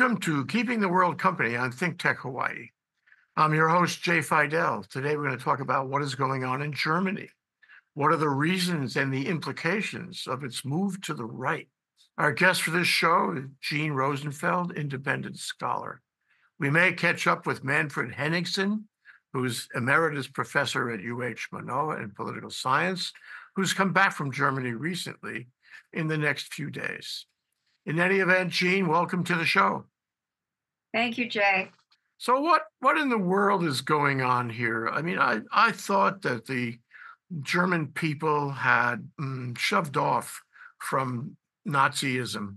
Welcome to Keeping the World Company on Think Tech Hawaii. I'm your host, Jay Fidell. Today, we're going to talk about what is going on in Germany. What are the reasons and the implications of its move to the right? Our guest for this show is Jean Rosenfeld, independent scholar. We may catch up with Manfred Henningsen, who's emeritus professor at UH Manoa in political science, who's come back from Germany recently in the next few days. In any event, Jean, welcome to the show. Thank you, Jay. So what what in the world is going on here? I mean, I I thought that the German people had mm, shoved off from Nazism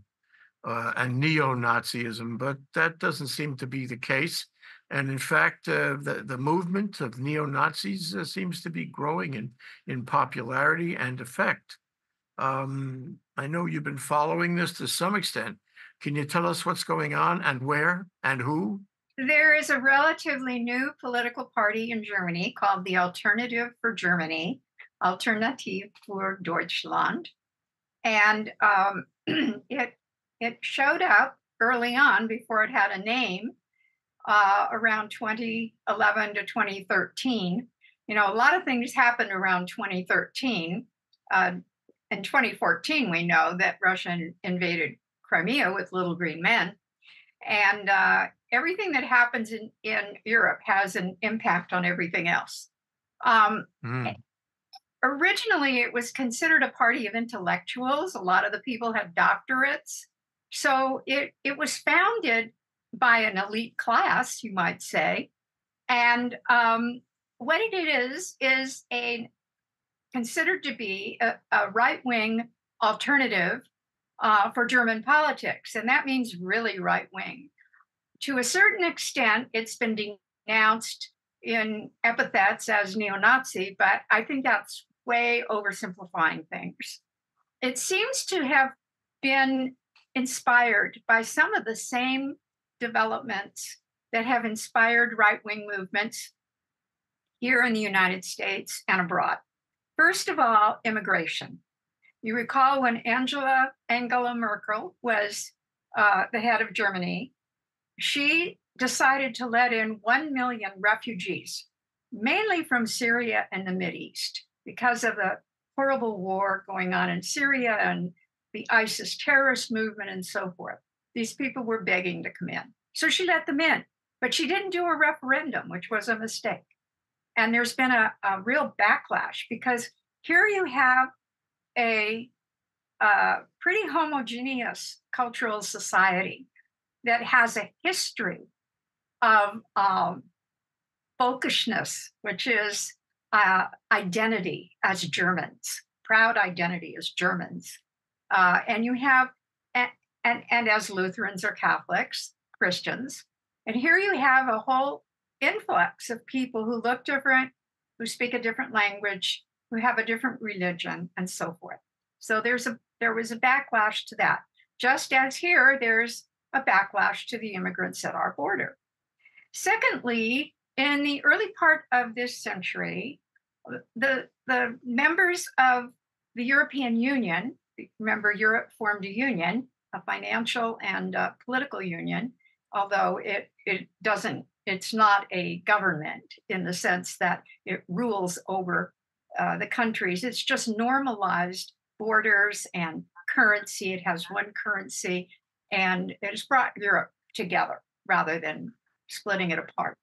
uh, and neo-Nazism, but that doesn't seem to be the case. And in fact, uh, the the movement of neo Nazis uh, seems to be growing in in popularity and effect. Um, I know you've been following this to some extent. Can you tell us what's going on and where and who? There is a relatively new political party in Germany called the Alternative for Germany, Alternative für Deutschland, and um, it it showed up early on before it had a name uh, around 2011 to 2013. You know, a lot of things happened around 2013. Uh, in 2014, we know that Russia invaded Crimea with little green men. And uh, everything that happens in, in Europe has an impact on everything else. Um, mm. Originally, it was considered a party of intellectuals. A lot of the people had doctorates. So it, it was founded by an elite class, you might say. And um, what it is, is a considered to be a, a right wing alternative uh, for German politics. And that means really right wing. To a certain extent, it's been denounced in epithets as neo Nazi, but I think that's way oversimplifying things. It seems to have been inspired by some of the same developments that have inspired right wing movements here in the United States and abroad. First of all, immigration. You recall when Angela Angela Merkel was uh, the head of Germany, she decided to let in 1 million refugees, mainly from Syria and the East, because of the horrible war going on in Syria and the ISIS terrorist movement and so forth. These people were begging to come in. So she let them in, but she didn't do a referendum, which was a mistake. And there's been a, a real backlash because here you have a, a pretty homogeneous cultural society that has a history of um, folkishness, which is uh, identity as Germans, proud identity as Germans. Uh, and you have, and, and, and as Lutherans or Catholics, Christians. And here you have a whole influx of people who look different, who speak a different language, who have a different religion, and so forth. So there's a there was a backlash to that. Just as here, there's a backlash to the immigrants at our border. Secondly, in the early part of this century, the, the members of the European Union, remember, Europe formed a union, a financial and a political union, although it, it doesn't it's not a government in the sense that it rules over uh, the countries. It's just normalized borders and currency. It has one currency, and it has brought Europe together rather than splitting it apart.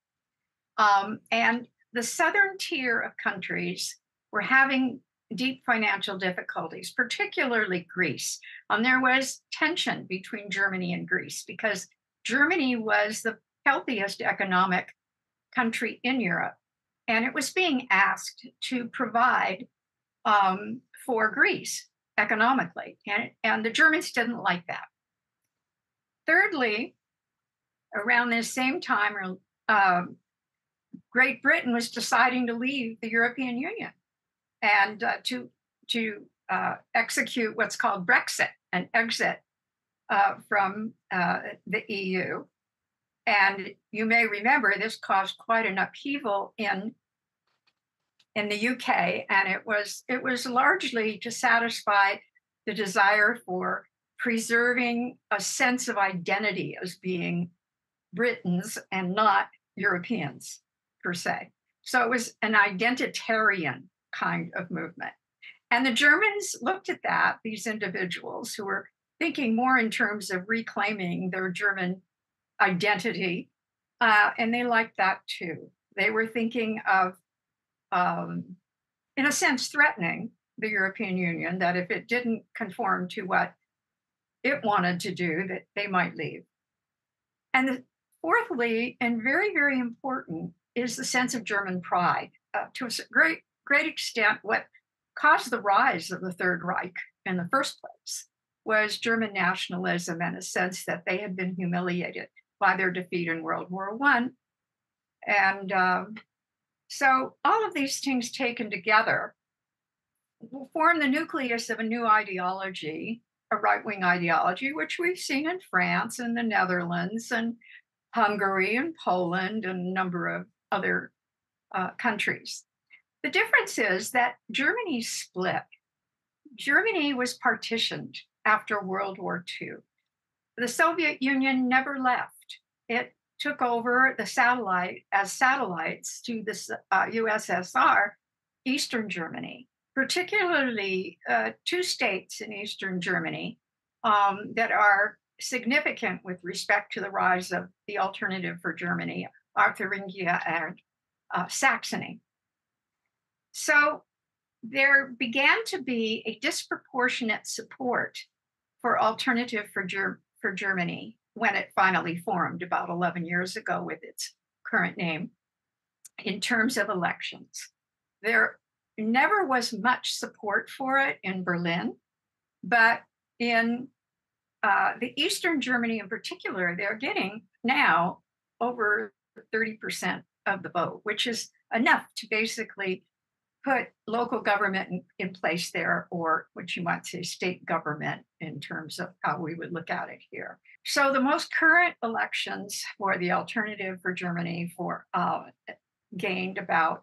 Um, and the southern tier of countries were having deep financial difficulties, particularly Greece. Um, there was tension between Germany and Greece because Germany was the healthiest economic country in Europe. And it was being asked to provide um, for Greece economically. And, and the Germans didn't like that. Thirdly, around this same time, um, Great Britain was deciding to leave the European Union and uh, to, to uh, execute what's called Brexit, an exit uh, from uh, the EU. And you may remember this caused quite an upheaval in in the UK, and it was it was largely to satisfy the desire for preserving a sense of identity as being Britons and not Europeans per se. So it was an identitarian kind of movement. And the Germans looked at that, these individuals who were thinking more in terms of reclaiming their German identity, uh, and they liked that too. They were thinking of, um, in a sense, threatening the European Union that if it didn't conform to what it wanted to do, that they might leave. And the, fourthly, and very, very important, is the sense of German pride. Uh, to a great, great extent, what caused the rise of the Third Reich in the first place was German nationalism and a sense that they had been humiliated by their defeat in World War One. And um, so all of these things taken together will form the nucleus of a new ideology, a right wing ideology, which we've seen in France and the Netherlands and Hungary and Poland and a number of other uh, countries. The difference is that Germany split. Germany was partitioned after World War II. The Soviet Union never left. It took over the satellite as satellites to the uh, USSR, Eastern Germany, particularly uh, two states in Eastern Germany um, that are significant with respect to the rise of the alternative for Germany, Thuringia and uh, Saxony. So there began to be a disproportionate support for alternative for, Ger- for Germany when it finally formed about 11 years ago with its current name in terms of elections. There never was much support for it in Berlin, but in uh, the Eastern Germany in particular, they're getting now over 30% of the vote, which is enough to basically put local government in, in, place there, or what you might say state government in terms of how we would look at it here. So the most current elections for the alternative for Germany for uh, gained about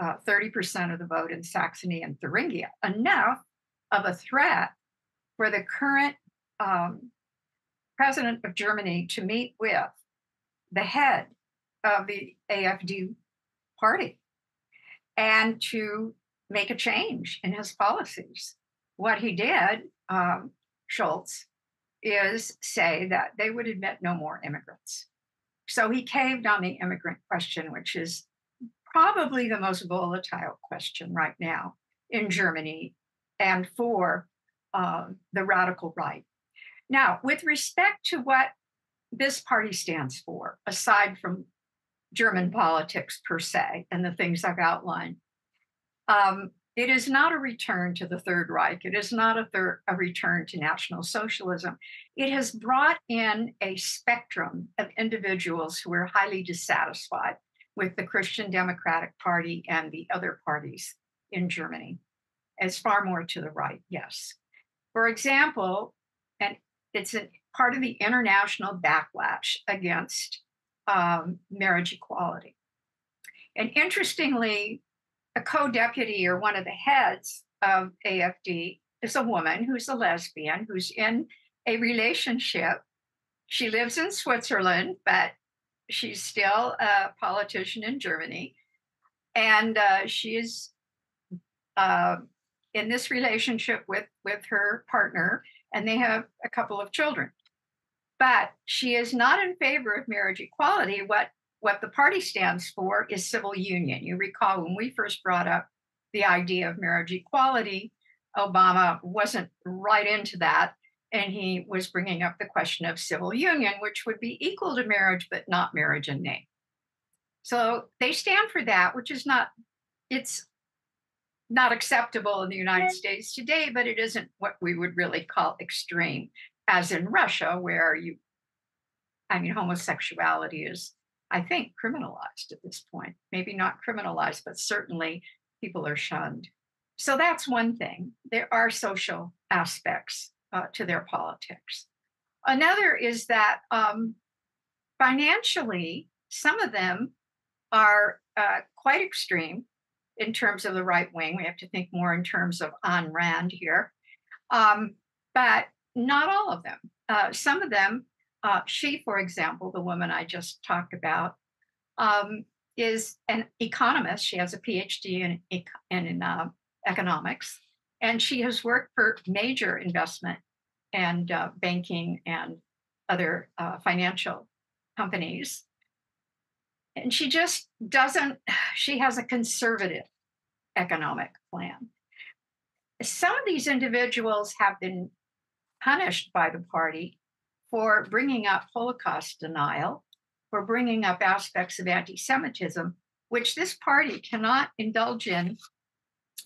uh, 30% of the vote in Saxony and Thuringia, enough of a threat for the current um, president of Germany to meet with the head of the AFD party and to make a change in his policies. What he did, um, Scholz, is say that they would admit no more immigrants. So he caved on the immigrant question, which is probably the most volatile question right now in Germany and for uh, the radical right. Now, with respect to what this party stands for, aside from German politics per se and the things I've outlined. Um, it is not a return to the Third Reich. It is not a, third, a return to National Socialism. It has brought in a spectrum of individuals who are highly dissatisfied with the Christian Democratic Party and the other parties in Germany. It's far more to the right, yes. For example, and it's a part of the international backlash against um, marriage equality. And interestingly, a co deputy or one of the heads of AFD is a woman who's a lesbian who's in a relationship. She lives in Switzerland, but she's still a politician in Germany. And uh, she is uh, in this relationship with, with her partner, and they have a couple of children but she is not in favor of marriage equality. What what the party stands for is civil union. You recall when we first brought up the idea of marriage equality, Obama wasn't right into that. And he was bringing up the question of civil union, which would be equal to marriage, but not marriage in name. So they stand for that, which is not, it's not acceptable in the United States today, but it isn't what we would really call extreme as in Russia, where you, I mean, homosexuality is, I think, criminalized at this point. Maybe not criminalized, but certainly people are shunned. So that's one thing. There are social aspects uh, to their politics. Another is that um, financially, some of them are uh, quite extreme in terms of the right wing. We have to think more in terms of Ayn Rand here. Um, but not all of them. Uh, some of them, uh, she, for example, the woman I just talked about, um, is an economist. She has a PhD in, in uh, economics, and she has worked for major investment and uh, banking and other uh, financial companies. And she just doesn't, she has a conservative economic plan. Some of these individuals have been punished by the party for bringing up Holocaust denial, for bringing up aspects of anti Semitism, which this party cannot indulge in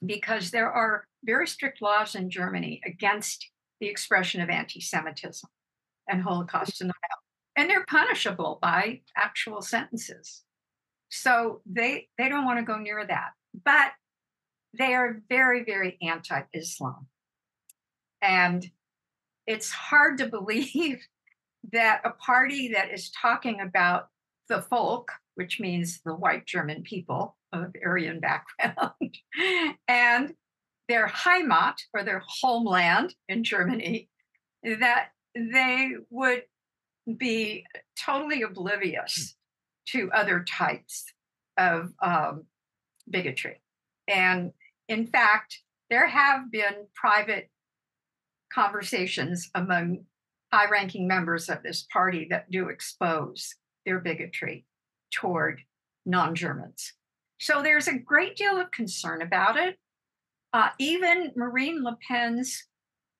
because there are very strict laws in Germany against the expression of anti Semitism and Holocaust denial. And they're punishable by actual sentences. So they, they don't want to go near that. But they are very, very anti Islam. And it's hard to believe that a party that is talking about the folk, which means the white German people of Aryan background, and their Heimat or their homeland in Germany, that they would be totally oblivious to other types of um, bigotry. And in fact, there have been private conversations among high ranking members of this party that do expose their bigotry toward non Germans. So there's a great deal of concern about it. Uh, even Marine Le Pen's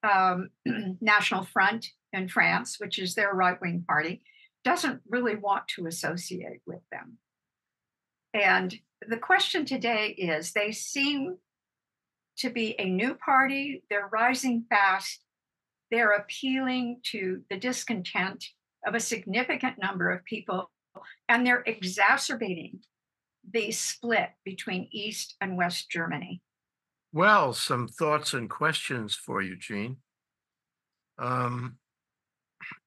um, National Front in France, which is their right wing party, doesn't really want to associate with them. And the question today is they seem to be a new party, they're rising fast, they're appealing to the discontent of a significant number of people, and they're exacerbating the split between East and West Germany. Well, some thoughts and questions for you, Jean. Um,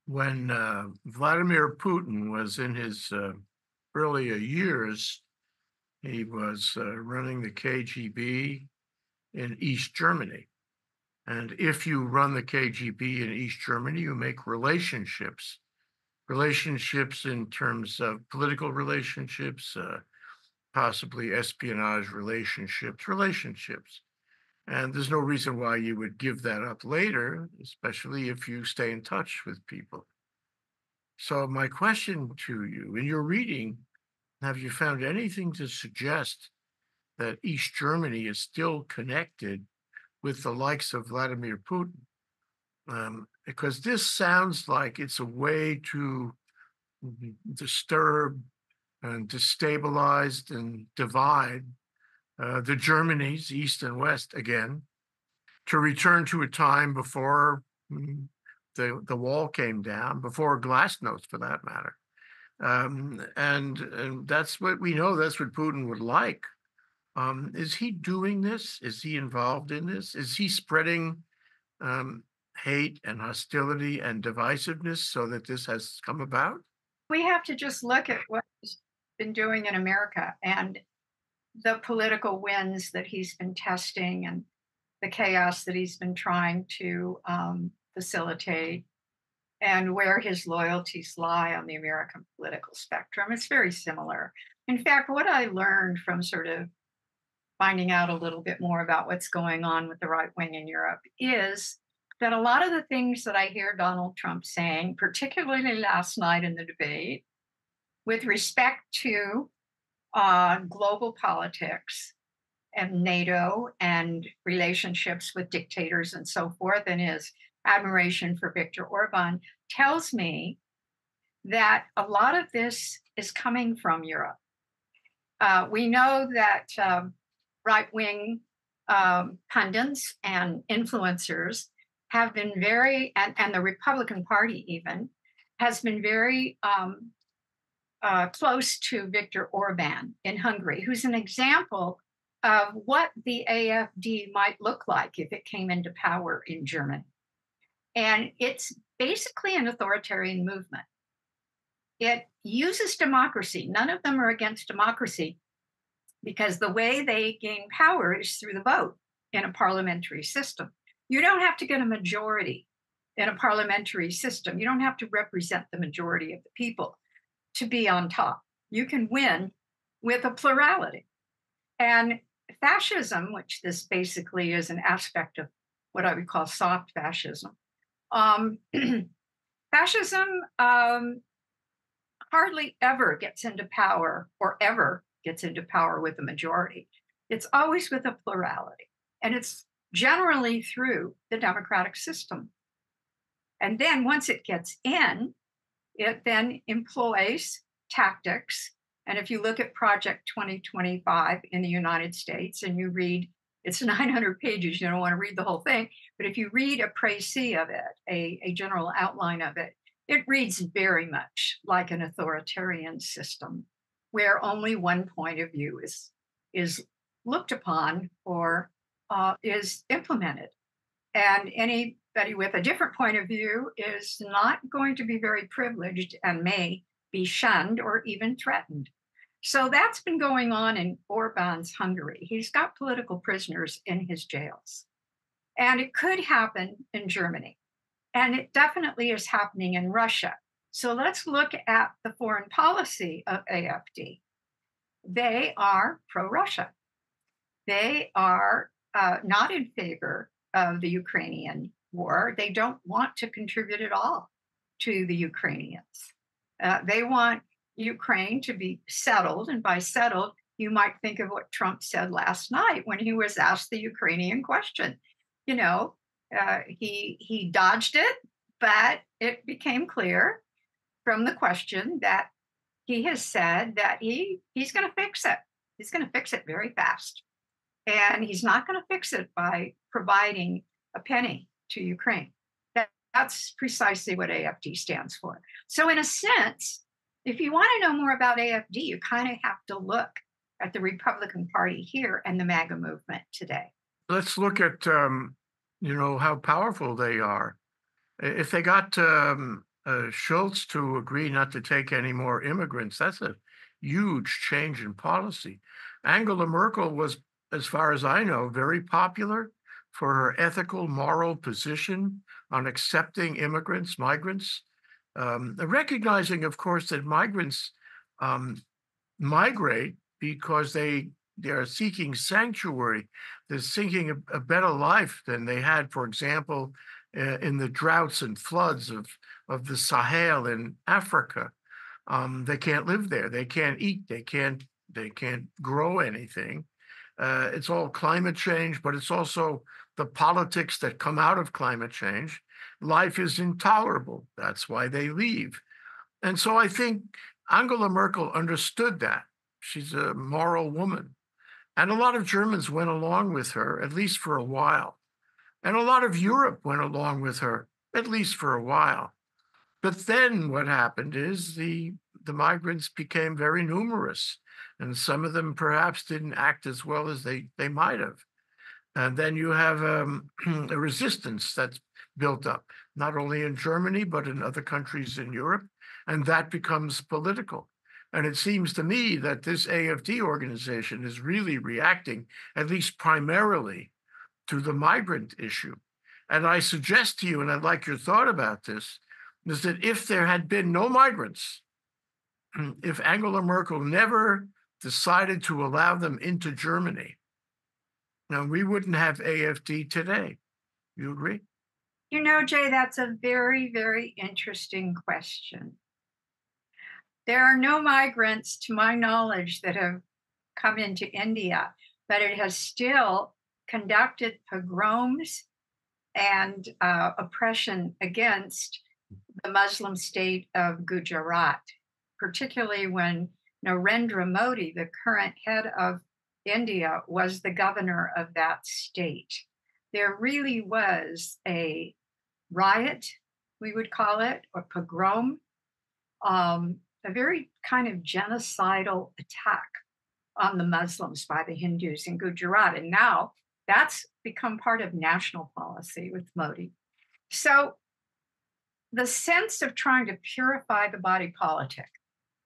when uh, Vladimir Putin was in his uh, earlier years, he was uh, running the KGB in East Germany. And if you run the KGB in East Germany, you make relationships, relationships in terms of political relationships, uh, possibly espionage relationships, relationships. And there's no reason why you would give that up later, especially if you stay in touch with people. So, my question to you in your reading, have you found anything to suggest that East Germany is still connected with the likes of Vladimir Putin? Um, because this sounds like it's a way to disturb and destabilize and divide uh, the Germanies, East and West, again, to return to a time before mm, the, the wall came down, before glasnost, for that matter. Um, and, and that's what we know, that's what Putin would like. Um, is he doing this? Is he involved in this? Is he spreading um, hate and hostility and divisiveness so that this has come about? We have to just look at what he's been doing in America and the political winds that he's been testing and the chaos that he's been trying to um, facilitate and where his loyalties lie on the American political spectrum. It's very similar. In fact, what I learned from sort of finding out a little bit more about what's going on with the right wing in Europe is that a lot of the things that I hear Donald Trump saying, particularly last night in the debate, with respect to uh, global politics and NATO and relationships with dictators and so forth, and his admiration for Viktor Orban, tells me that a lot of this is coming from Europe. Uh, we know that um, right wing um, pundits and influencers have been very, and, and the Republican Party even, has been very um, uh, close to Viktor Orban in Hungary, who's an example of what the AFD might look like if it came into power in Germany. And it's basically an authoritarian movement. It uses democracy. None of them are against democracy because the way they gain power is through the vote in a parliamentary system. You don't have to get a majority in a parliamentary system. You don't have to represent the majority of the people to be on top. You can win with a plurality. And fascism, which this basically is an aspect of what I would call soft fascism, um, fascism um, hardly ever gets into power or ever gets into power with a majority. It's always with a plurality. And it's generally through the democratic system. And then once it gets in, it then employs tactics. And if you look at Project 2025 in the United States and you read, it's 900 pages, you don't want to read the whole thing, but if you read a précis of it, a, a general outline of it, it reads very much like an authoritarian system where only one point of view is, is looked upon or uh, is implemented. And anybody with a different point of view is not going to be very privileged and may be shunned or even threatened. So that's been going on in Orban's Hungary. He's got political prisoners in his jails. And it could happen in Germany. And it definitely is happening in Russia. So let's look at the foreign policy of AFD. They are pro Russia. They are uh, not in favor of the Ukrainian war. They don't want to contribute at all to the Ukrainians. Uh, they want Ukraine to be settled. And by settled, you might think of what Trump said last night when he was asked the Ukrainian question. You know, uh, he he dodged it, but it became clear from the question that he has said that he he's going to fix it. He's going to fix it very fast. And he's not going to fix it by providing a penny to Ukraine. That, that's precisely what AFD stands for. So, in a sense, if you want to know more about AFD, you kind of have to look at the Republican Party here and the MAGA movement today. Let's look at, um, you know, how powerful they are. If they got um, uh, Scholz to agree not to take any more immigrants, that's a huge change in policy. Angela Merkel was as far as I know, very popular for her ethical, moral position on accepting immigrants, migrants, um, recognizing, of course, that migrants um, migrate because they they are seeking sanctuary. They're seeking a, a better life than they had, for example, uh, in the droughts and floods of of the Sahel in Africa. Um, they can't live there. They can't eat. They can't. They can't grow anything. Uh, it's all climate change, but it's also the politics that come out of climate change. Life is intolerable. That's why they leave. And so I think Angela Merkel understood that. She's a moral woman. And a lot of Germans went along with her, at least for a while. And a lot of Europe went along with her, at least for a while. But then what happened is the, the migrants became very numerous and some of them perhaps didn't act as well as they they might have. And then you have um, a resistance that's built up, not only in Germany but in other countries in Europe, and that becomes political. And it seems to me that this AFD organization is really reacting, at least primarily, to the migrant issue. And I suggest to you, and I'd like your thought about this, is that if there had been no migrants, if Angela Merkel never decided to allow them into Germany. Now, we wouldn't have AFD today. You agree? You know, Jay, that's a very, very interesting question. There are no migrants, to my knowledge, that have come into India, but it has still conducted pogroms and uh, oppression against the Muslim state of Gujarat, particularly when Narendra Modi, the current head of India, was the governor of that state. There really was a riot, we would call it, or pogrom, um, a very kind of genocidal attack on the Muslims by the Hindus in Gujarat. And now that's become part of national policy with Modi. So the sense of trying to purify the body politic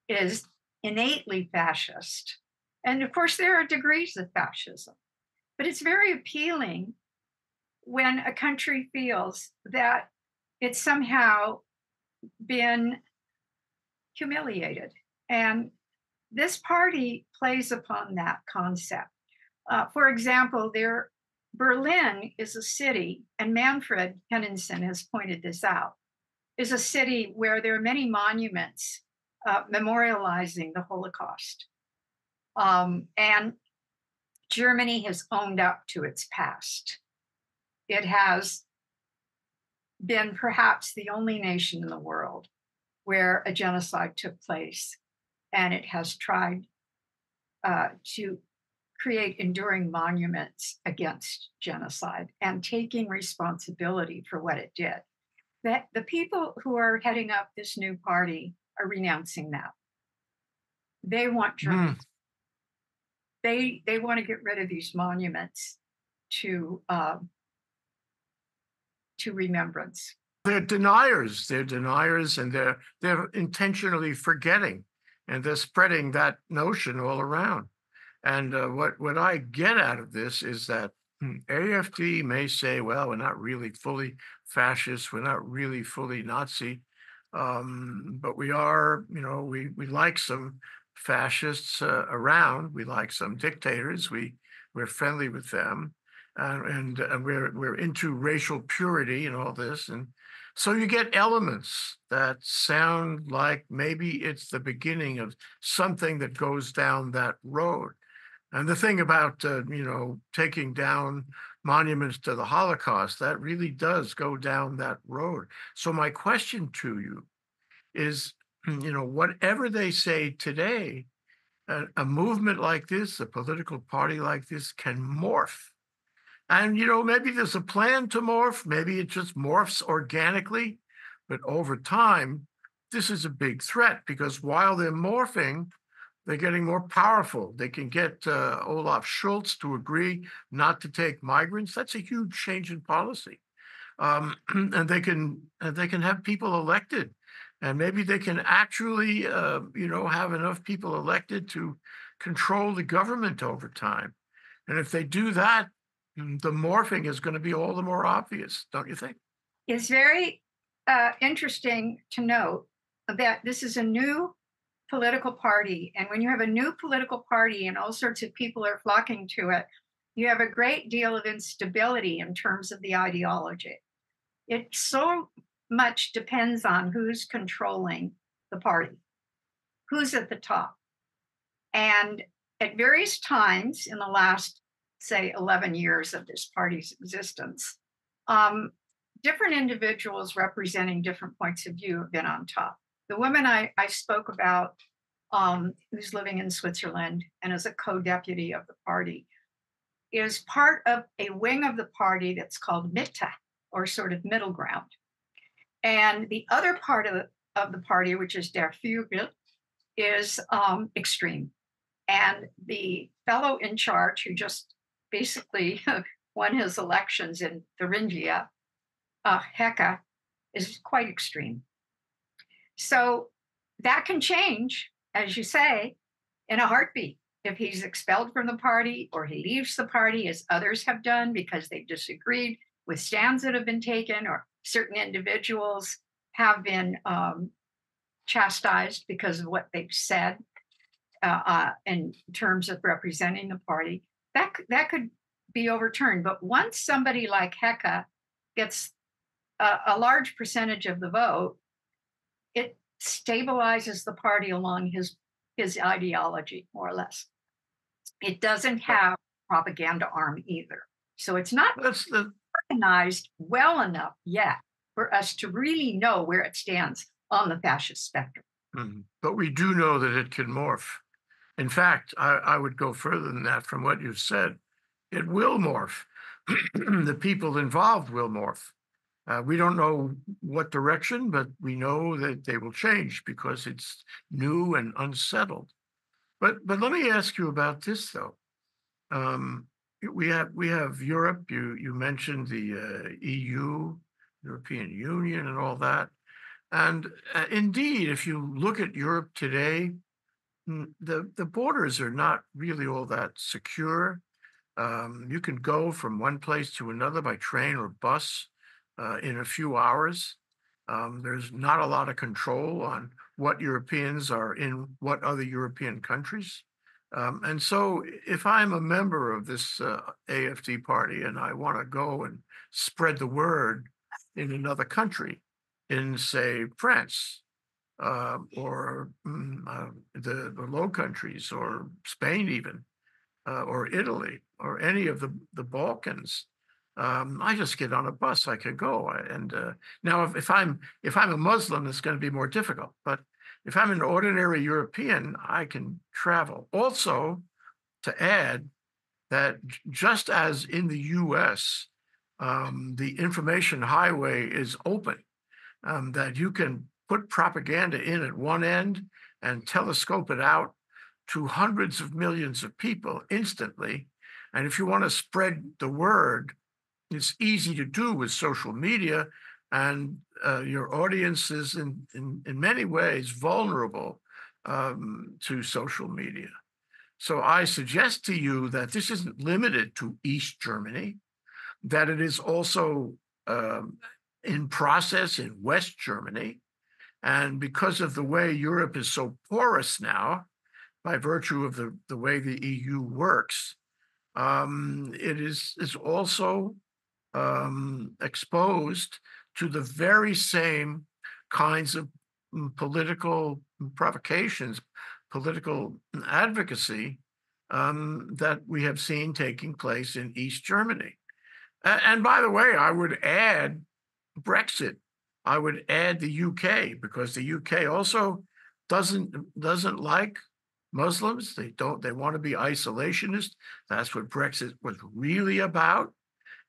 is innately fascist. And of course, there are degrees of fascism, but it's very appealing when a country feels that it's somehow been humiliated. And this party plays upon that concept. Uh, for example, there, Berlin is a city, and Manfred Henningsen has pointed this out, is a city where there are many monuments uh, memorializing the Holocaust. Um, and Germany has owned up to its past. It has been perhaps the only nation in the world where a genocide took place, and it has tried uh, to create enduring monuments against genocide and taking responsibility for what it did. That the people who are heading up this new party are renouncing that. They want Germany. Mm. They they want to get rid of these monuments to um, to remembrance. They're deniers. They're deniers, and they're they're intentionally forgetting, and they're spreading that notion all around. And uh, what what I get out of this is that hmm, AFD may say, well, we're not really fully fascist, we're not really fully Nazi, um, but we are, you know, we we like some fascists uh, around, we like some dictators, we we're friendly with them, uh, and uh, we're we're into racial purity and all this, and so you get elements that sound like maybe it's the beginning of something that goes down that road. And the thing about uh, you know taking down monuments to the Holocaust that really does go down that road. So my question to you is, you know, whatever they say today, a, a movement like this, a political party like this, can morph and, you know, maybe there's a plan to morph, maybe it just morphs organically. But over time, this is a big threat because while they're morphing, they're getting more powerful. They can get uh, Olaf Scholz to agree not to take migrants. That's a huge change in policy. Um, and they can they can have people elected, and maybe they can actually, uh, you know, have enough people elected to control the government over time. And if they do that, Mm, the morphing is going to be all the more obvious, don't you think? It's very uh, interesting to note that this is a new political party. And when you have a new political party and all sorts of people are flocking to it, you have a great deal of instability in terms of the ideology. It so much depends on who's controlling the party, who's at the top. And at various times in the last say 11 years of this party's existence um, different individuals representing different points of view have been on top the woman i, I spoke about um, who's living in switzerland and is a co-deputy of the party is part of a wing of the party that's called mitte or sort of middle ground and the other part of the, of the party which is der Flügel, is um, extreme and the fellow in charge who just basically won his elections in Thuringia, uh, Höcke, is quite extreme. So that can change, as you say, in a heartbeat. If he's expelled from the party or he leaves the party, as others have done because they've disagreed with stands that have been taken, or certain individuals have been um, chastised because of what they've said uh, uh, in terms of representing the party, that that could be overturned. But once somebody like Höcke gets a, a large percentage of the vote, it stabilizes the party along his his ideology, more or less. It doesn't have propaganda arm either. So it's not the... organized well enough yet for us to really know where it stands on the fascist spectrum. Mm-hmm. But we do know that it can morph. In fact, I, I would go further than that from what you've said. It will morph. the people involved will morph. Uh, we don't know what direction, but we know that they will change because it's new and unsettled. But but let me ask you about this though. Um, we have we have Europe. You you mentioned the uh, EU, European Union, and all that. And uh, indeed, if you look at Europe today, the the borders are not really all that secure. Um, you can go from one place to another by train or bus uh, in a few hours. Um, there's not a lot of control on what Europeans are in what other European countries. Um, and so if I'm a member of this uh, AFD party and I want to go and spread the word in another country, in say France uh, or mm, uh, the, the Low Countries or Spain even, uh, or Italy or any of the, the Balkans, um, I just get on a bus. I can go. And uh, now, if, if I'm if I'm a Muslim, it's going to be more difficult. But if I'm an ordinary European, I can travel. Also, to add that just as in the U.S., um, the information highway is open, um, that you can put propaganda in at one end and telescope it out to hundreds of millions of people instantly. And if you want to spread the word, it's easy to do with social media, and uh, your audience is in, in, in many ways vulnerable um, to social media. So I suggest to you that this isn't limited to East Germany, that it is also um, in process in West Germany. And because of the way Europe is so porous now, by virtue of the, the way the EU works, um, it is, is also um, exposed to the very same kinds of mm, political provocations, political advocacy um, that we have seen taking place in East Germany. And, and by the way, I would add Brexit. I would add the UK because the UK also doesn't doesn't like Muslims. They don't. They want to be isolationist. That's what Brexit was really about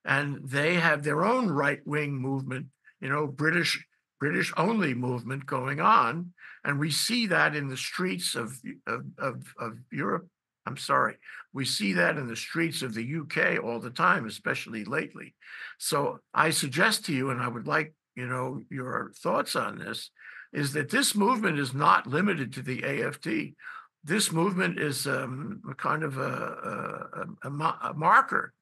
and they have their own right wing movement, you know, British British only movement going on, and we see that in the streets of of, of, of Europe. I'm sorry, we see that in the streets of the UK all the time, especially lately. So I suggest to you, and I would like you know your thoughts on this, is that this movement is not limited to the AFD. This movement is um, a kind of a, a, a, a marker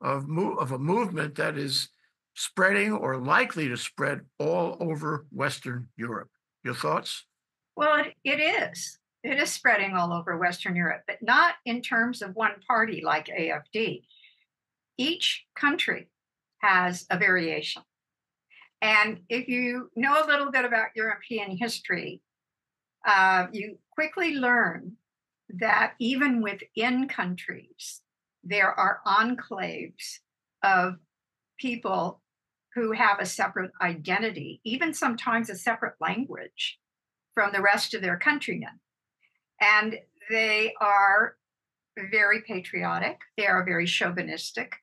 of, of a movement that is spreading or likely to spread all over Western Europe. Your thoughts? Well, it, it is. It is spreading all over Western Europe, but not in terms of one party like AFD. Each country has a variation. And if you know a little bit about European history, uh, you quickly learn that even within countries, there are enclaves of people who have a separate identity, even sometimes a separate language from the rest of their countrymen. And they are very patriotic, they are very chauvinistic.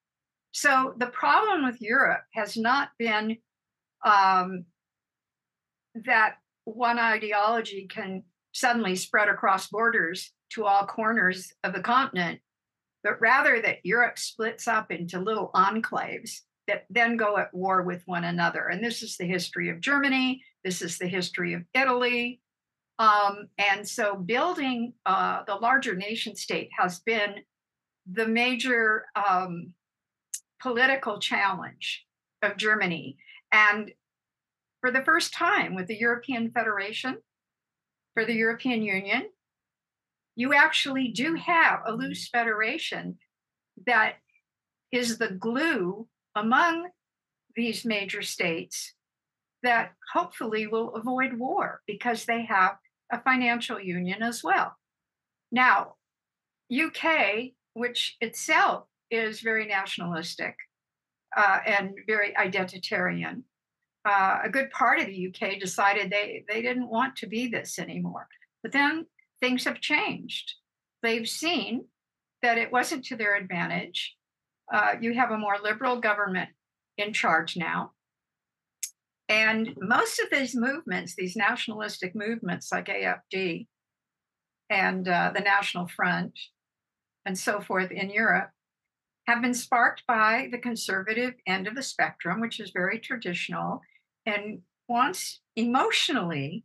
So the problem with Europe has not been um, that one ideology can suddenly spread across borders to all corners of the continent but rather that Europe splits up into little enclaves that then go at war with one another. And this is the history of Germany, this is the history of Italy. Um, and so building uh, the larger nation state has been the major um, political challenge of Germany. And for the first time with the European Federation, for the European Union, you actually do have a loose federation that is the glue among these major states that hopefully will avoid war because they have a financial union as well. Now, UK, which itself is very nationalistic uh, and very identitarian, uh, a good part of the UK decided they, they didn't want to be this anymore. But then things have changed. They've seen that it wasn't to their advantage. Uh, you have a more liberal government in charge now. And most of these movements, these nationalistic movements like AFD and uh, the National Front and so forth in Europe, have been sparked by the conservative end of the spectrum, which is very traditional and wants emotionally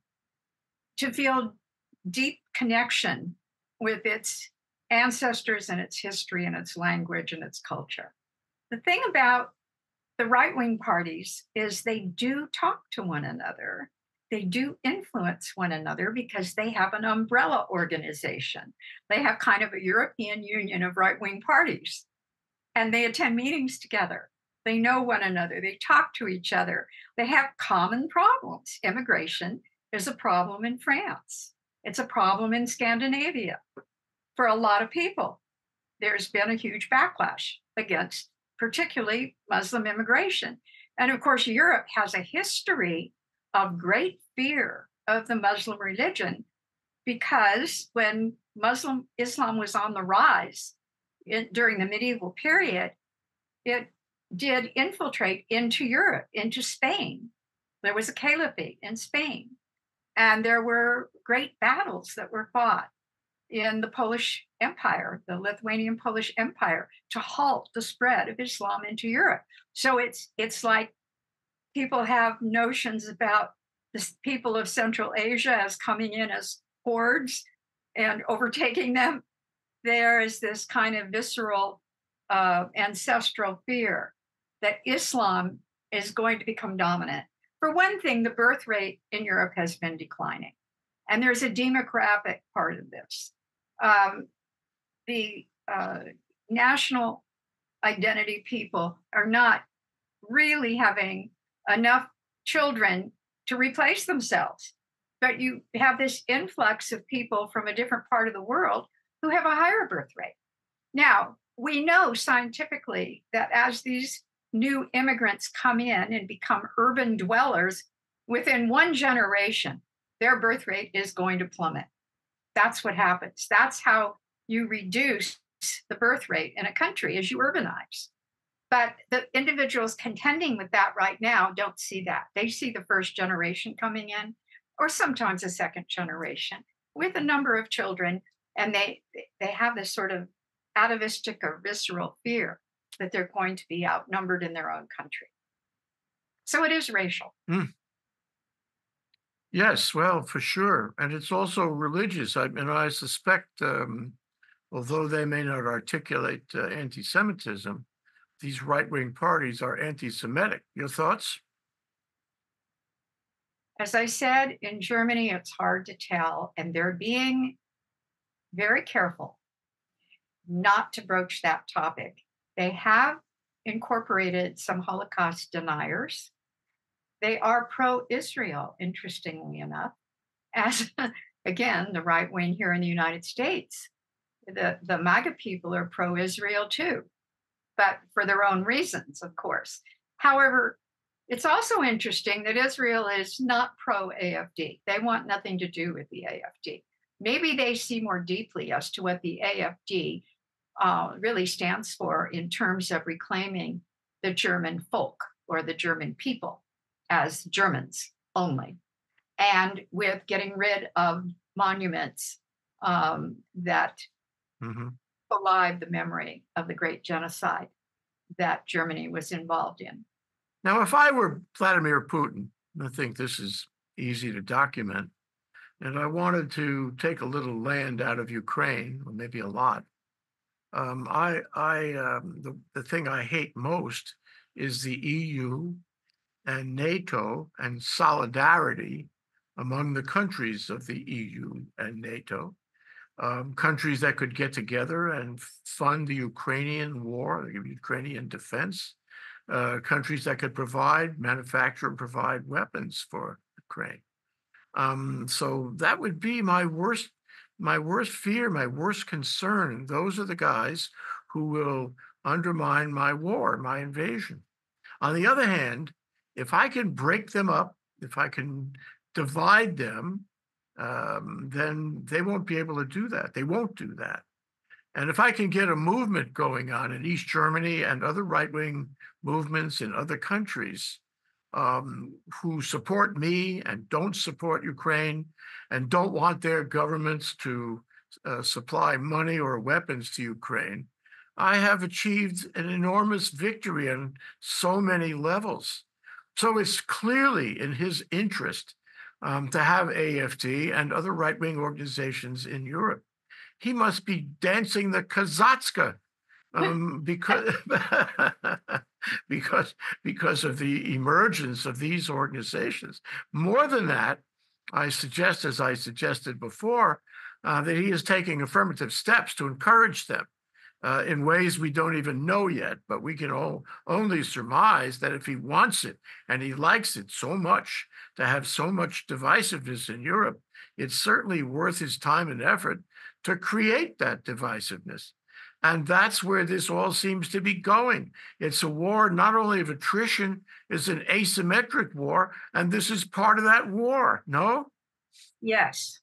to feel deep connection with its ancestors and its history and its language and its culture. The thing about the right wing parties is they do talk to one another. They do influence one another because they have an umbrella organization. They have kind of a European Union of right wing parties and they attend meetings together. They know one another. They talk to each other. They have common problems. Immigration is a problem in France, it's a problem in Scandinavia for a lot of people. There's been a huge backlash against, particularly Muslim immigration. And of course, Europe has a history of great fear of the Muslim religion because when Muslim Islam was on the rise in, during the medieval period, it did infiltrate into Europe, into Spain. There was a caliphate in Spain, and there were great battles that were fought in the Polish Empire, the Lithuanian Polish Empire, to halt the spread of Islam into Europe. So it's it's like people have notions about the people of Central Asia as coming in as hordes and overtaking them. There is this kind of visceral uh, ancestral fear that Islam is going to become dominant. For one thing, the birth rate in Europe has been declining. And there's a demographic part of this. Um, the uh, national identity people are not really having enough children to replace themselves. But you have this influx of people from a different part of the world who have a higher birth rate. Now, we know scientifically that as these new immigrants come in and become urban dwellers, within one generation, their birth rate is going to plummet. That's what happens. That's how you reduce the birth rate in a country as you urbanize. But the individuals contending with that right now don't see that. They see the first generation coming in, or sometimes a second generation with a number of children, and they they have this sort of atavistic or visceral fear that they're going to be outnumbered in their own country. So it is racial. Mm. Yes, well, for sure. And it's also religious. I mean, I suspect, um, although they may not articulate uh, anti Semitism, these right wing parties are anti Semitic. Your thoughts? As I said, in Germany, it's hard to tell, and they're being very careful not to broach that topic. They have incorporated some Holocaust deniers. They are pro Israel, interestingly enough, as again, the right wing here in the United States. The, the MAGA people are pro Israel too, but for their own reasons, of course. However, it's also interesting that Israel is not pro AFD. They want nothing to do with the AFD. Maybe they see more deeply as to what the AFD uh, really stands for in terms of reclaiming the German folk or the German people as Germans only, and with getting rid of monuments um, that mm-hmm. alive the memory of the great genocide that Germany was involved in. Now, if I were Vladimir Putin, I think this is easy to document, and I wanted to take a little land out of Ukraine, or maybe a lot, um, I, I, um, the, the thing I hate most is the EU and NATO and solidarity among the countries of the EU and NATO. Um, countries that could get together and fund the Ukrainian war, the Ukrainian defense, uh, countries that could provide, manufacture, and provide weapons for Ukraine. Um, so that would be my worst my worst fear, my worst concern, those are the guys who will undermine my war, my invasion. On the other hand, if I can break them up, if I can divide them, um, then they won't be able to do that. They won't do that. And if I can get a movement going on in East Germany and other right wing movements in other countries um, who support me and don't support Ukraine and don't want their governments to uh, supply money or weapons to Ukraine, I have achieved an enormous victory on so many levels. So it's clearly in his interest um, to have AFD and other right wing organizations in Europe. He must be dancing the Kazatska um, because because because of the emergence of these organizations. More than that, I suggest, as I suggested before, uh, that he is taking affirmative steps to encourage them uh, in ways we don't even know yet. But we can all, only surmise that if he wants it and he likes it so much to have so much divisiveness in Europe, it's certainly worth his time and effort to create that divisiveness. And that's where this all seems to be going. It's a war not only of attrition, it's an asymmetric war. And this is part of that war, no? Yes,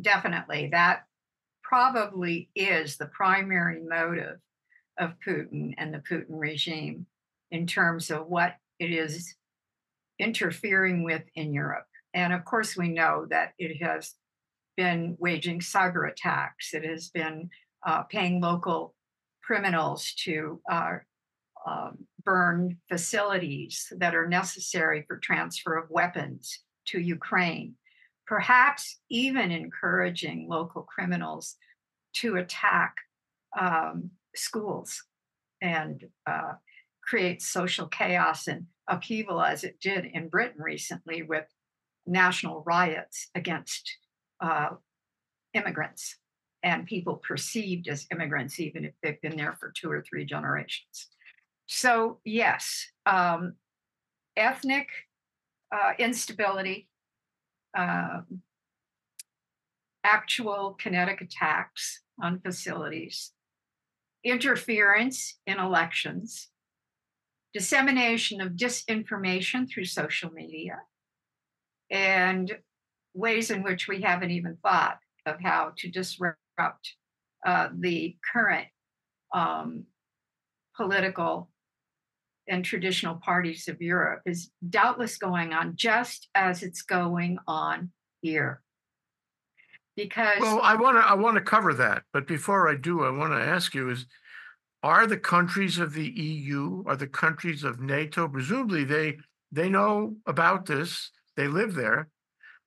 definitely. That probably is the primary motive of Putin and the Putin regime in terms of what it is interfering with in Europe. And of course, we know that it has been waging cyber attacks, it has been uh, paying local criminals to uh, um, burn facilities that are necessary for transfer of weapons to Ukraine, perhaps even encouraging local criminals to attack um, schools and uh, create social chaos and upheaval as it did in Britain recently with national riots against uh, immigrants and people perceived as immigrants, even if they've been there for two or three generations. So, yes, um, ethnic uh, instability, uh, actual kinetic attacks on facilities, interference in elections, dissemination of disinformation through social media, and ways in which we haven't even thought of how to disrupt uh, the current um, political and traditional parties of Europe is doubtless going on just as it's going on here. Because well, I want to I want to cover that, but before I do, I want to ask you: Is are the countries of the EU, are the countries of NATO, presumably they they know about this, they live there,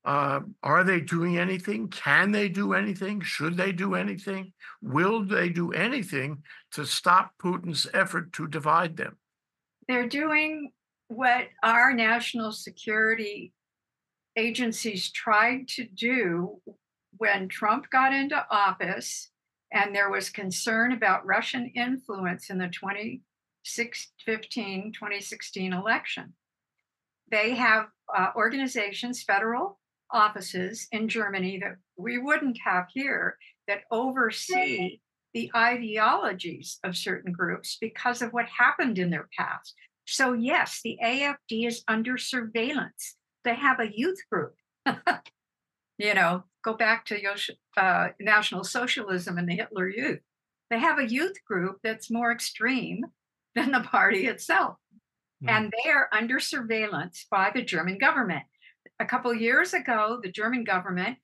uh, are they doing anything? Can they do anything? Should they do anything? Will they do anything to stop Putin's effort to divide them? They're doing what our national security agencies tried to do when Trump got into office and there was concern about Russian influence in the 2015 2016 election. They have uh, organizations, federal offices in Germany that we wouldn't have here that oversee the ideologies of certain groups because of what happened in their past. So, yes, the AFD is under surveillance. They have a youth group. you know, go back to uh, National Socialism and the Hitler Youth. They have a youth group that's more extreme than the party itself. Mm. And they are under surveillance by the German government a couple years ago, the German government,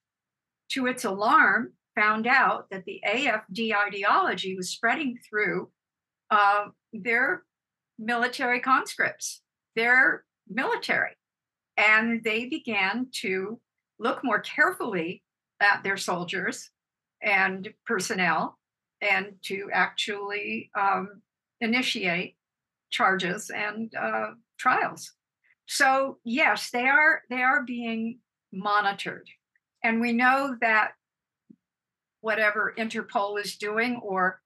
to its alarm, found out that the AFD ideology was spreading through uh, their military conscripts, their military. And they began to look more carefully at their soldiers and personnel and to actually um, initiate charges and uh, trials. So yes, they are they are being monitored. And we know that whatever Interpol is doing or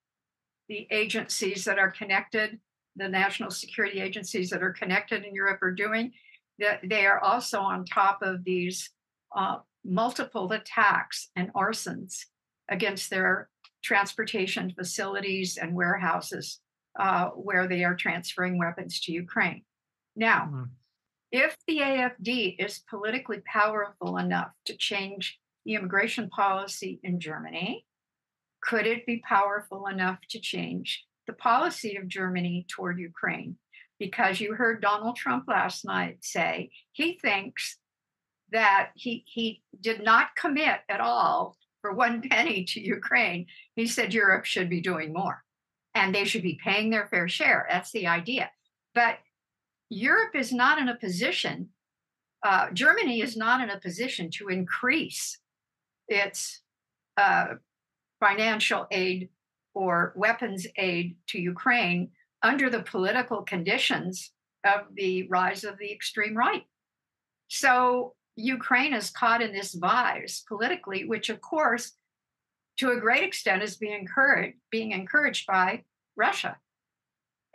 the agencies that are connected, the national security agencies that are connected in Europe are doing, that they are also on top of these uh, multiple attacks and arsons against their transportation facilities and warehouses uh, where they are transferring weapons to Ukraine. Now, mm-hmm if the AFD is politically powerful enough to change the immigration policy in Germany, could it be powerful enough to change the policy of Germany toward Ukraine? Because you heard Donald Trump last night say he thinks that he, he did not commit at all for one penny to Ukraine. He said Europe should be doing more and they should be paying their fair share. That's the idea. But Europe is not in a position, uh, Germany is not in a position to increase its uh, financial aid or weapons aid to Ukraine under the political conditions of the rise of the extreme right. So Ukraine is caught in this vise politically, which of course, to a great extent, is being encouraged, being encouraged by Russia.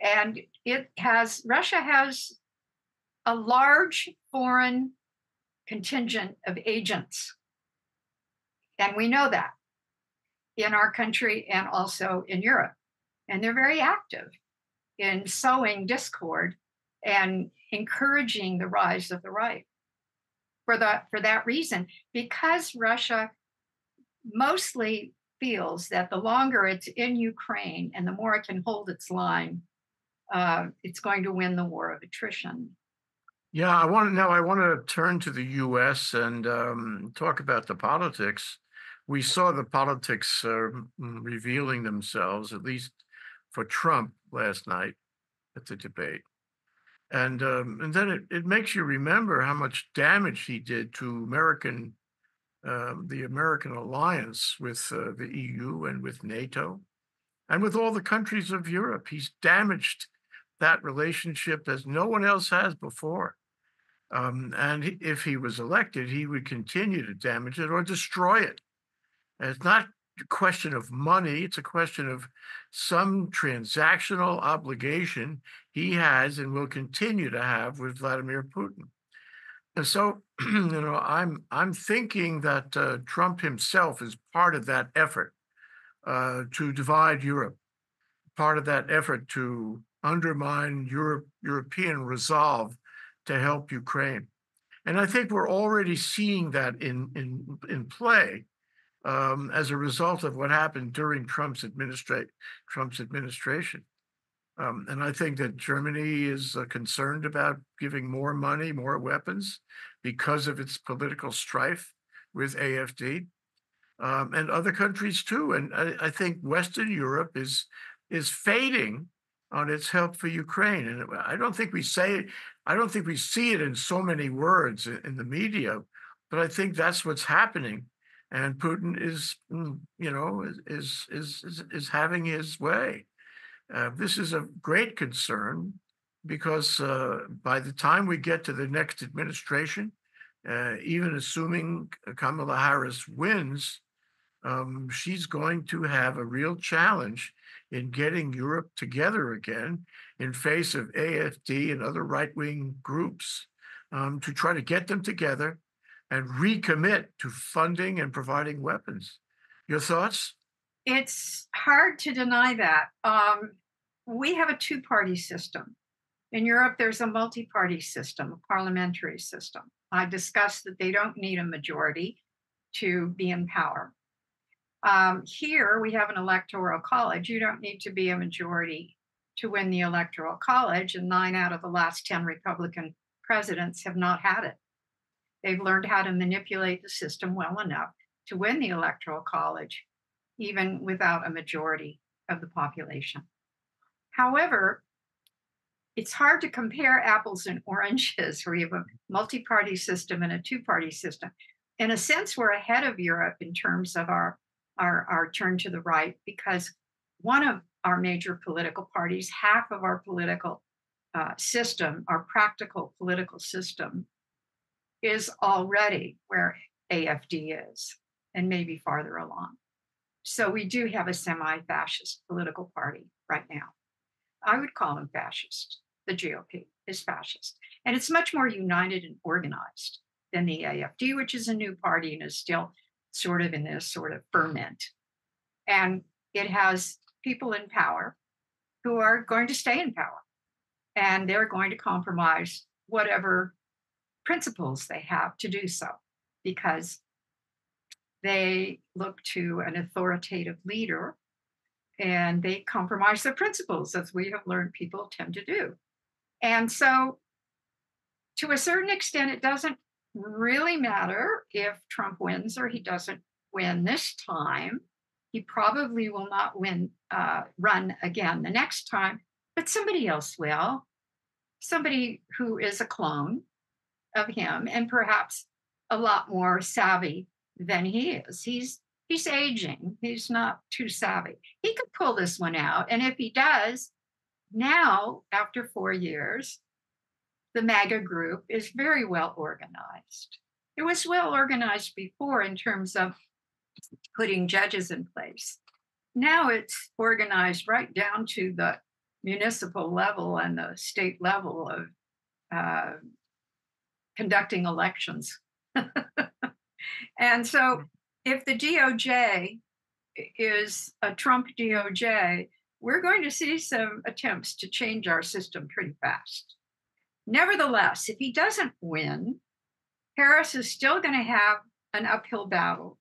And it has Russia has a large foreign contingent of agents. And we know that in our country and also in Europe. And they're very active in sowing discord and encouraging the rise of the right. For that, for that reason, because Russia mostly feels that the longer it's in Ukraine and the more it can hold its line, uh, it's going to win the war of attrition. Yeah, I want to now. I want to turn to the U.S. and um, talk about the politics. We saw the politics uh, revealing themselves, at least for Trump last night at the debate, and um, and then it, it makes you remember how much damage he did to American, uh, the American alliance with uh, the EU and with NATO, and with all the countries of Europe. He's damaged that relationship as no one else has before. Um, and if he was elected, he would continue to damage it or destroy it. And it's not a question of money, it's a question of some transactional obligation he has and will continue to have with Vladimir Putin. And so, you know, I'm I'm thinking that uh, Trump himself is part of that effort uh, to divide Europe, part of that effort to undermine Europe, European resolve to help Ukraine. And I think we're already seeing that in, in, in play um, as a result of what happened during Trump's, administra- Trump's administration. Um, and I think that Germany is uh, concerned about giving more money, more weapons because of its political strife with AFD. Um, and other countries too. And I, I, think Western Europe is is fading on its help for Ukraine. And I don't think we say, I don't think we see it in so many words in the media, but I think that's what's happening. And Putin is, mm, you know, is is is, is having his way. Uh, this is a great concern because uh, by the time we get to the next administration, uh, even assuming Kamala Harris wins, um, she's going to have a real challenge in getting Europe together again in face of AFD and other right wing groups um, to try to get them together and recommit to funding and providing weapons. Your thoughts? It's hard to deny that. Um, we have a two party system. In Europe, there's a multi party system, a parliamentary system. I discussed that they don't need a majority to be in power. Um, here we have an electoral college. You don't need to be a majority to win the electoral college, and nine out of the last 10 Republican presidents have not had it. They've learned how to manipulate the system well enough to win the electoral college, even without a majority of the population. However, it's hard to compare apples and oranges where you have a multi party system and a two party system. In a sense, we're ahead of Europe in terms of our our, our turn to the right because one of our major political parties, half of our political uh, system, our practical political system, is already where AFD is and maybe farther along. So we do have a semi fascist political party right now. I would call them fascist. The GOP is fascist. And it's much more united and organized than the AFD, which is a new party and is still sort of in this sort of ferment. And it has people in power who are going to stay in power and they're going to compromise whatever principles they have to do so because they look to an authoritative leader and they compromise their principles as we have learned people tend to do and so to a certain extent it doesn't really matter if Trump wins or he doesn't win this time. He probably will not win, uh, run again the next time, but somebody else will. Somebody who is a clone of him and perhaps a lot more savvy than he is. He's he's aging. He's not too savvy. He could pull this one out, and if he does, now, after four years, the MAGA group is very well organized. It was well organized before in terms of putting judges in place. Now it's organized right down to the municipal level and the state level of uh, conducting elections. and so if the DOJ is a Trump DOJ, we're going to see some attempts to change our system pretty fast. Nevertheless, if he doesn't win, Harris is still going to have an uphill battle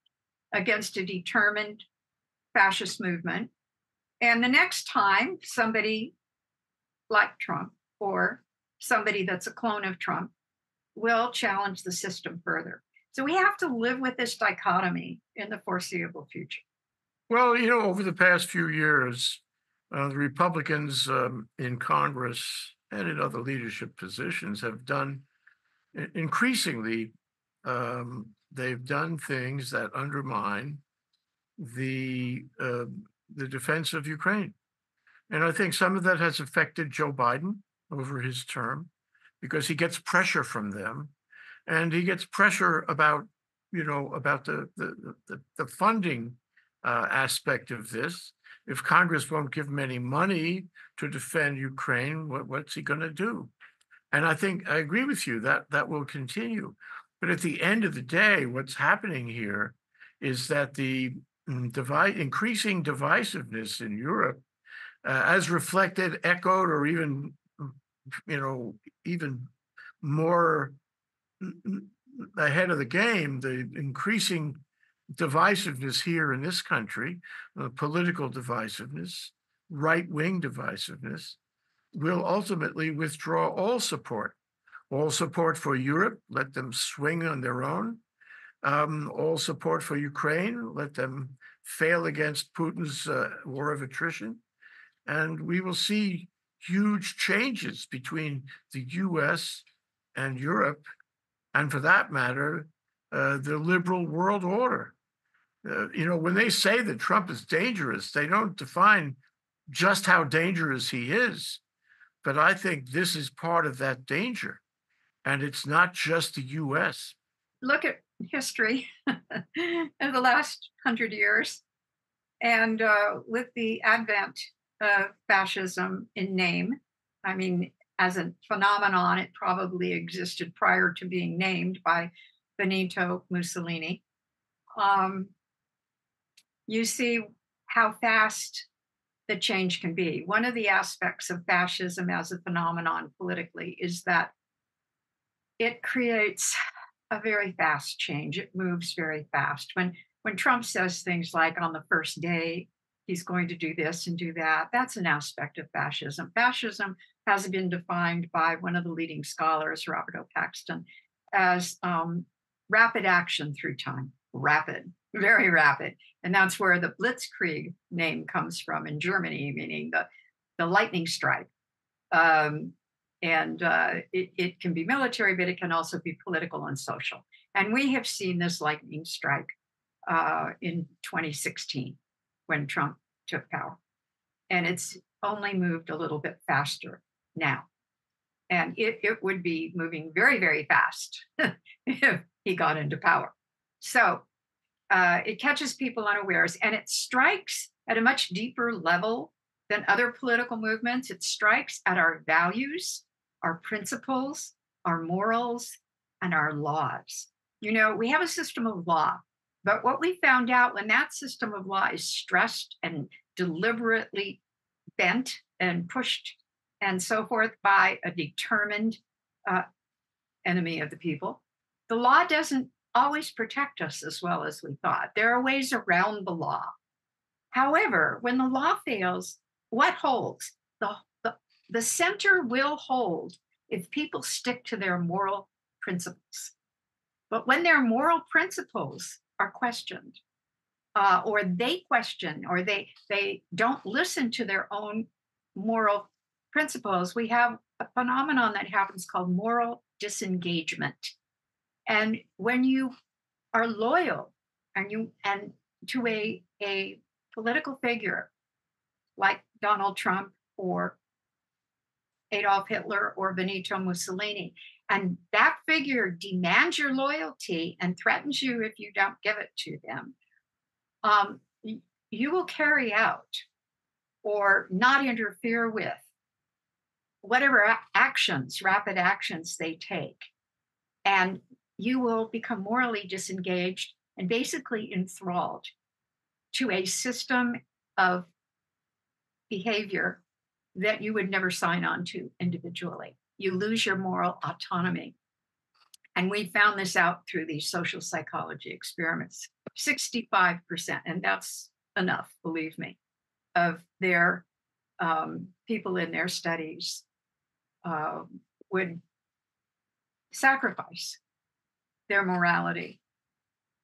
against a determined fascist movement. And the next time somebody like Trump or somebody that's a clone of Trump will challenge the system further. So we have to live with this dichotomy in the foreseeable future. Well, you know, over the past few years, uh, the Republicans um, in Congress and in other leadership positions have done increasingly, um, they've done things that undermine the uh, the defense of Ukraine. And I think some of that has affected Joe Biden over his term because he gets pressure from them and he gets pressure about you know about the the the, the funding uh, aspect of this if congress won't give him any money to defend ukraine what, what's he going to do? And i think i agree with you that that will continue. But at the end of the day what's happening here is that the mm, divide, increasing divisiveness in europe uh, as reflected echoed or even you know even more ahead of the game, the increasing divisiveness here in this country, uh, political divisiveness, right wing divisiveness, will ultimately withdraw all support. All support for Europe, let them swing on their own. Um, all support for Ukraine, let them fail against Putin's uh, war of attrition. And we will see huge changes between the US and Europe and for that matter, uh, the liberal world order. Uh, you know, when they say that Trump is dangerous, they don't define just how dangerous he is. But I think this is part of that danger. And it's not just the US. Look at history in the last hundred years. And uh, with the advent of fascism in name, I mean, as a phenomenon, it probably existed prior to being named by Benito Mussolini. Um, you see how fast the change can be. One of the aspects of fascism as a phenomenon politically is that it creates a very fast change. It moves very fast. When when Trump says things like on the first day he's going to do this and do that, that's an aspect of fascism. Fascism has been defined by one of the leading scholars, Robert O. Paxton, as um, rapid action through time. Rapid, very rapid. And that's where the Blitzkrieg name comes from in Germany, meaning the, the lightning strike. Um, and uh, it, it can be military, but it can also be political and social. And we have seen this lightning strike uh, in 2016 when Trump took power. And it's only moved a little bit faster now. And it, it would be moving very, very fast if he got into power. So uh, it catches people unawares and it strikes at a much deeper level than other political movements. It strikes at our values, our principles, our morals, and our laws. You know, we have a system of law, but what we found out when that system of law is stressed and deliberately bent and pushed and so forth by a determined uh, enemy of the people. The law doesn't always protect us as well as we thought. There are ways around the law. However, when the law fails, what holds? The, the, the center will hold if people stick to their moral principles. But when their moral principles are questioned, uh, or they question, or they they don't listen to their own moral principles, we have a phenomenon that happens called moral disengagement. And when you are loyal and you and to a, a political figure like Donald Trump or Adolf Hitler or Benito Mussolini. And that figure demands your loyalty and threatens you if you don't give it to them. Um, you will carry out or not interfere with whatever actions, rapid actions they take. And you will become morally disengaged and basically enthralled to a system of behavior that you would never sign on to individually. You lose your moral autonomy. And we found this out through these social psychology experiments 65%, and that's enough, believe me, of their um, people in their studies uh, would sacrifice their morality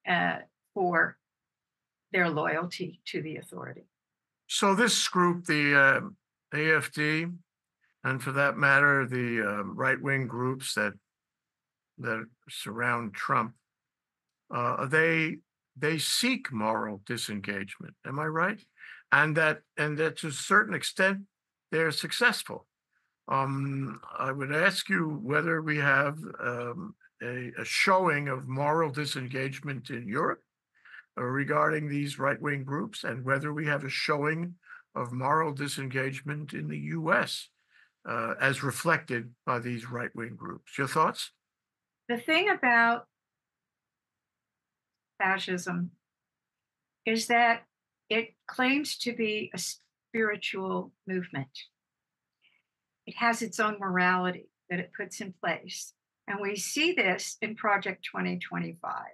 uh, for their loyalty to the authority. So this group, the uh, AFD, and for that matter, the uh, right-wing groups that that surround Trump, uh, they they seek moral disengagement. Am I right? And that and that to a certain extent they're successful. Um, I would ask you whether we have um, a, a, showing of moral disengagement in Europe uh, regarding these right wing groups, and whether we have a showing of moral disengagement in the US uh, as reflected by these right wing groups. Your thoughts? The thing about fascism is that it claims to be a spiritual movement it has its own morality that it puts in place. And we see this in Project 2025,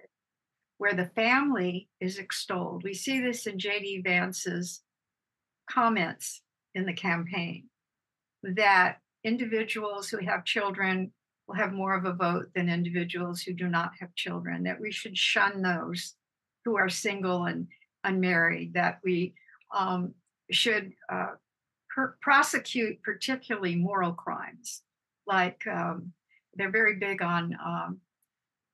where the family is extolled. We see this in J.D. Vance's comments in the campaign that individuals who have children will have more of a vote than individuals who do not have children, that we should shun those who are single and unmarried, that we um, should uh, per- prosecute particularly moral crimes. Like um, they're very big on um,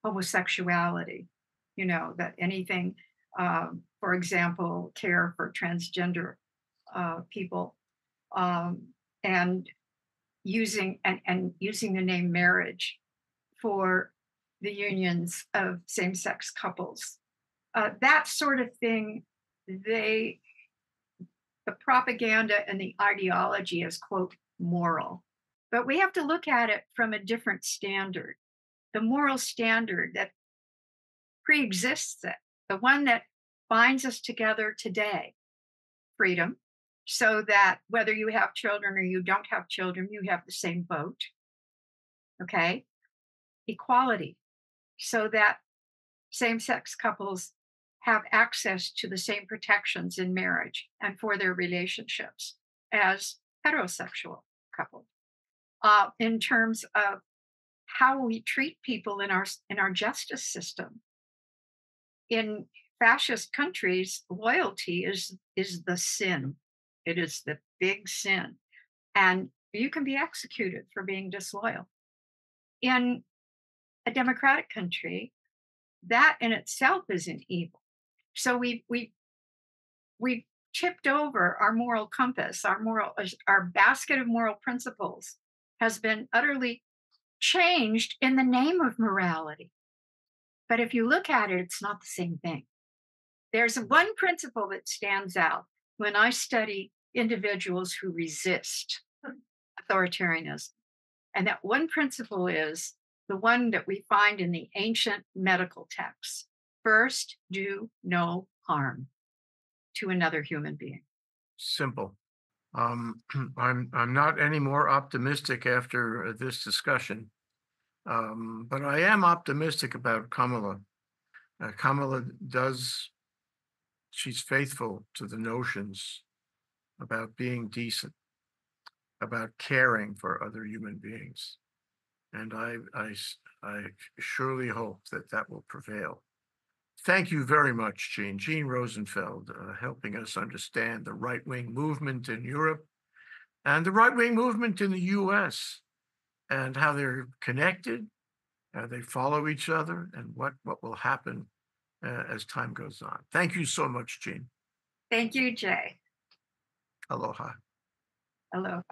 homosexuality, you know, that anything, um, for example, care for transgender uh, people um, and using and, and using the name marriage for the unions of same-sex couples. Uh, that sort of thing, they the propaganda and the ideology is quote, moral. But we have to look at it from a different standard. The moral standard that pre-exists it, the one that binds us together today, freedom, so that whether you have children or you don't have children, you have the same vote. Okay. Equality, so that same sex couples have access to the same protections in marriage and for their relationships as heterosexual couples. Uh, in terms of how we treat people in our in our justice system. In fascist countries, loyalty is is the sin. It is the big sin, and you can be executed for being disloyal. In a democratic country, that in itself isn't evil. So we we we chipped over our moral compass, our moral our basket of moral principles has been utterly changed in the name of morality. But if you look at it, it's not the same thing. There's one principle that stands out when I study individuals who resist authoritarianism. And that one principle is the one that we find in the ancient medical texts first do no harm to another human being. Simple. Um, I'm I'm not any more optimistic after uh, this discussion, um, but I am optimistic about Kamala. Uh, Kamala does; she's faithful to the notions about being decent, about caring for other human beings, and I I I surely hope that that will prevail. Thank you very much, Jean. Jean Rosenfeld, uh, helping us understand the right wing movement in Europe and the right wing movement in the US and how they're connected, how they follow each other, and what, what will happen uh, as time goes on. Thank you so much, Jean. Thank you, Jay. Aloha. Aloha.